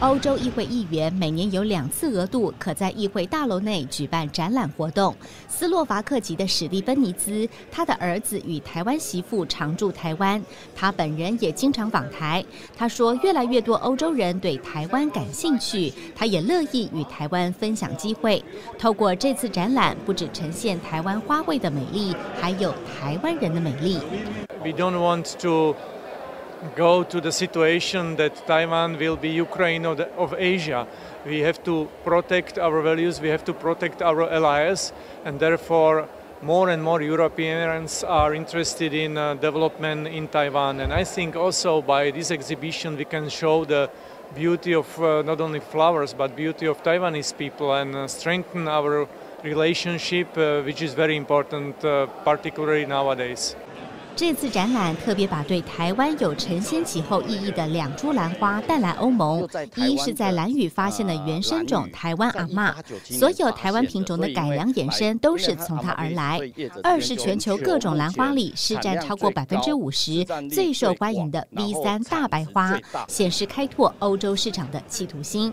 欧洲议会议员每年有两次额度可在议会大楼内举办展览活动。斯洛伐克籍的史蒂芬尼兹，他的儿子与台湾媳妇常驻台湾，他本人也经常访台。他说，越来越多欧洲人对台湾感兴趣，他也乐意与台湾分享机会。透过这次展览，不止呈现台湾花卉的美丽，还有台湾人的美丽。We don't want to. Go to the situation that Taiwan will be Ukraine of, the, of, Asia. We have to protect our values, we have to protect our allies, and therefore more and more Europeans are interested in uh, development in Taiwan. And I think also by this exhibition we can show the beauty of uh, not only flowers but beauty of Taiwanese people and uh, strengthen our relationship, uh, which is very important, uh, particularly nowadays. 这次展览特别把对台湾有承先启后意义的两株兰花带来欧盟。一是在兰屿发现的原生种台湾阿嬷，所有台湾品种的改良衍生都是从它而来。二是全球各种兰花里市占超过百分之五十，最受欢迎的 V 三大白花，显示开拓欧洲市场的企图心。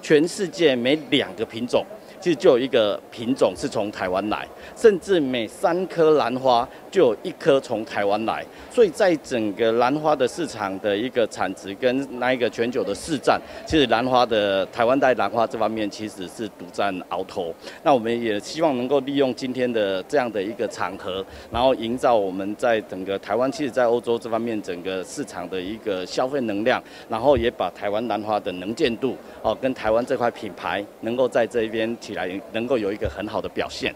全世界每两个品种。其实就有一个品种是从台湾来，甚至每三颗兰花就有一颗从台湾来，所以在整个兰花的市场的一个产值跟那一个全球的市占，其实兰花的台湾带兰花这方面其实是独占鳌头。那我们也希望能够利用今天的这样的一个场合，然后营造我们在整个台湾，其实，在欧洲这方面整个市场的一个消费能量，然后也把台湾兰花的能见度哦，跟台湾这块品牌能够在这边。起来能够有一个很好的表现。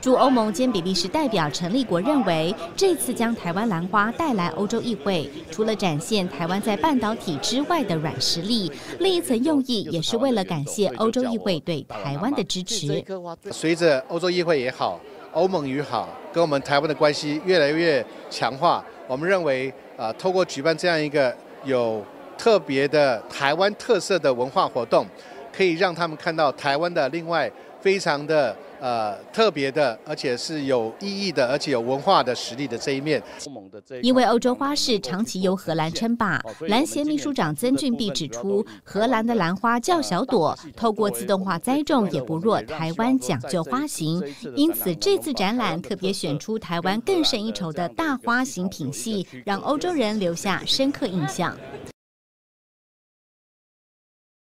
驻欧盟兼比利时代表陈立国认为，为这次将台湾兰花带来欧洲议会，除了展现台湾在半导体之外的软实力，另一层用意也是为了感谢欧洲议会对台湾的支持。随着欧洲议会也好，欧盟也好，跟我们台湾的关系越来越强化，我们认为，呃，透过举办这样一个有特别的台湾特色的文化活动。可以让他们看到台湾的另外非常的呃特别的，而且是有意义的，而且有文化的实力的这一面。因为欧洲花市长期由荷兰称霸，篮协秘书长曾俊碧指出，荷兰的兰花较小朵，透过自动化栽种也不弱台湾讲究花型。因此这次展览特别选出台湾更胜一筹的大花型品系，让欧洲人留下深刻印象。